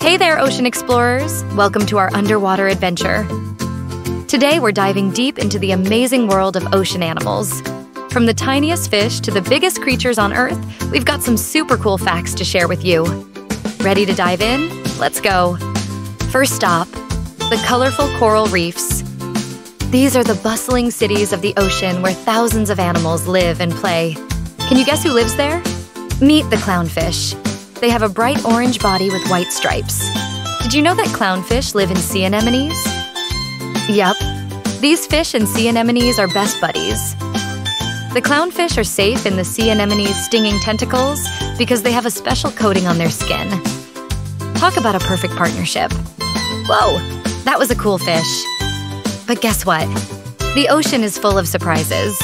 Hey there, ocean explorers! Welcome to our underwater adventure. Today, we're diving deep into the amazing world of ocean animals. From the tiniest fish to the biggest creatures on Earth, we've got some super cool facts to share with you. Ready to dive in? Let's go. First stop the colorful coral reefs. These are the bustling cities of the ocean where thousands of animals live and play. Can you guess who lives there? Meet the clownfish. They have a bright orange body with white stripes. Did you know that clownfish live in sea anemones? Yup. These fish and sea anemones are best buddies. The clownfish are safe in the sea anemone's stinging tentacles because they have a special coating on their skin. Talk about a perfect partnership. Whoa, that was a cool fish. But guess what? The ocean is full of surprises.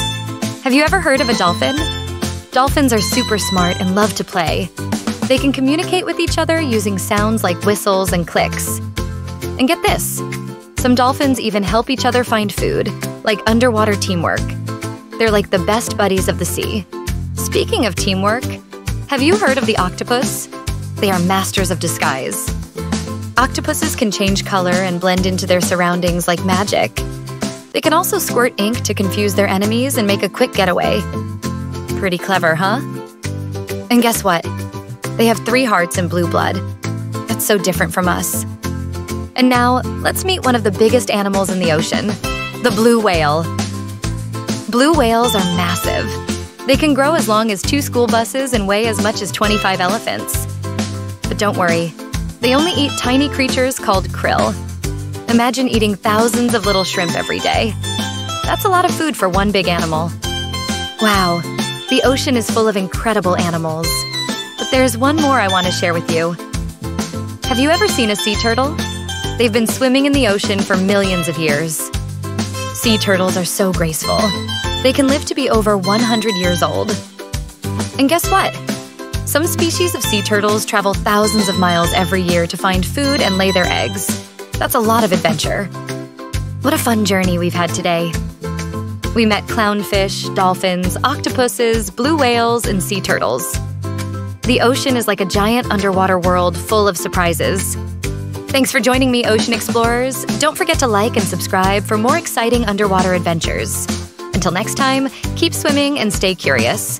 Have you ever heard of a dolphin? Dolphins are super smart and love to play. They can communicate with each other using sounds like whistles and clicks. And get this some dolphins even help each other find food, like underwater teamwork. They're like the best buddies of the sea. Speaking of teamwork, have you heard of the octopus? They are masters of disguise. Octopuses can change color and blend into their surroundings like magic. They can also squirt ink to confuse their enemies and make a quick getaway. Pretty clever, huh? And guess what? They have three hearts and blue blood. That's so different from us. And now, let's meet one of the biggest animals in the ocean the blue whale. Blue whales are massive. They can grow as long as two school buses and weigh as much as 25 elephants. But don't worry, they only eat tiny creatures called krill. Imagine eating thousands of little shrimp every day. That's a lot of food for one big animal. Wow, the ocean is full of incredible animals. But there's one more I want to share with you. Have you ever seen a sea turtle? They've been swimming in the ocean for millions of years. Sea turtles are so graceful. They can live to be over 100 years old. And guess what? Some species of sea turtles travel thousands of miles every year to find food and lay their eggs. That's a lot of adventure. What a fun journey we've had today. We met clownfish, dolphins, octopuses, blue whales, and sea turtles. The ocean is like a giant underwater world full of surprises. Thanks for joining me, ocean explorers. Don't forget to like and subscribe for more exciting underwater adventures. Until next time, keep swimming and stay curious.